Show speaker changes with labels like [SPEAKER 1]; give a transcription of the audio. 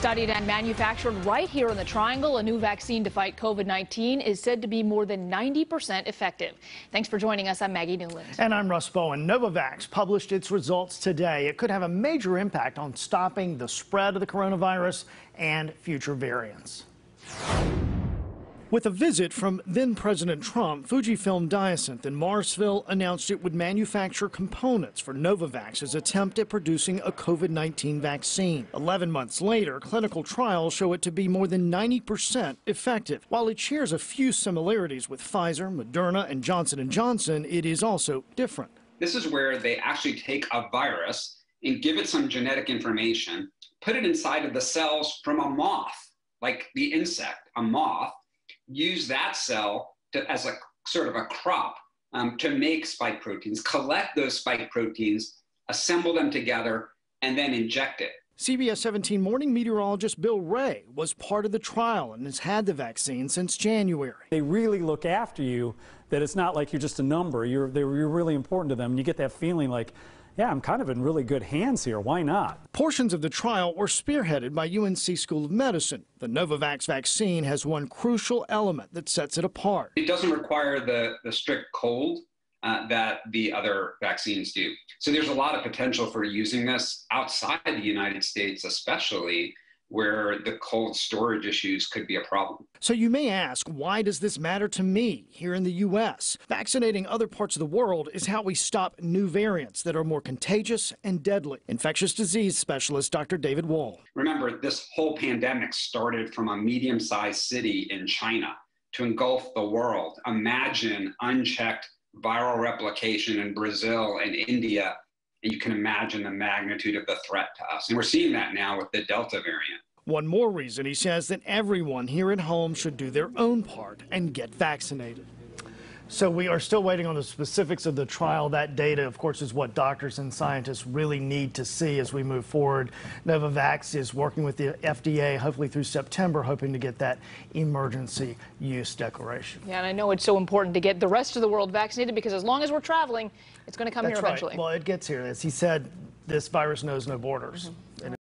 [SPEAKER 1] Studied and manufactured right here in the Triangle, a new vaccine to fight COVID 19 is said to be more than 90% effective. Thanks for joining us. I'm Maggie Newland.
[SPEAKER 2] And I'm Russ Bowen. Novavax published its results today. It could have a major impact on stopping the spread of the coronavirus and future variants. With a visit from then President Trump, Fujifilm Diosynth in Morrisville announced it would manufacture components for Novavax's attempt at producing a COVID 19 vaccine. 11 months later, clinical trials show it to be more than 90% effective. While it shares a few similarities with Pfizer, Moderna, and Johnson & Johnson, it is also different.
[SPEAKER 3] This is where they actually take a virus and give it some genetic information, put it inside of the cells from a moth, like the insect, a moth use that cell to, as a sort of a crop um, to make spike proteins, collect those spike proteins, assemble them together, and then inject it.
[SPEAKER 2] CBS 17 morning meteorologist Bill Reh was part of the trial and has had the vaccine since January.
[SPEAKER 4] They really look after you, that it's not like you're just a number. You're, you're really important to them. And you get that feeling like, yeah, I'm kind of in really good hands here. Why not?
[SPEAKER 2] Portions of the trial were spearheaded by UNC School of Medicine. The Novavax vaccine has one crucial element that sets it apart.
[SPEAKER 3] It doesn't require the, the strict cold uh, that the other vaccines do. So there's a lot of potential for using this outside the United States, especially where the cold storage issues could be a problem.
[SPEAKER 2] So you may ask, why does this matter to me here in the U.S.? Vaccinating other parts of the world is how we stop new variants that are more contagious and deadly. Infectious disease specialist Dr. David Wohl.
[SPEAKER 3] Remember, this whole pandemic started from a medium sized city in China to engulf the world. Imagine unchecked viral replication in Brazil and India and you can imagine the magnitude of the threat to us. And we're seeing that now with the Delta variant.
[SPEAKER 2] One more reason he says that everyone here at home should do their own part and get vaccinated. So we are still waiting on the specifics of the trial. That data, of course, is what doctors and scientists really need to see as we move forward. Novavax is working with the FDA, hopefully through September, hoping to get that emergency use declaration.
[SPEAKER 1] Yeah, and I know it's so important to get the rest of the world vaccinated because as long as we're traveling, it's going to come
[SPEAKER 2] That's
[SPEAKER 1] here eventually.
[SPEAKER 2] Right. Well, it gets here. As he said, this virus knows no borders. Mm -hmm.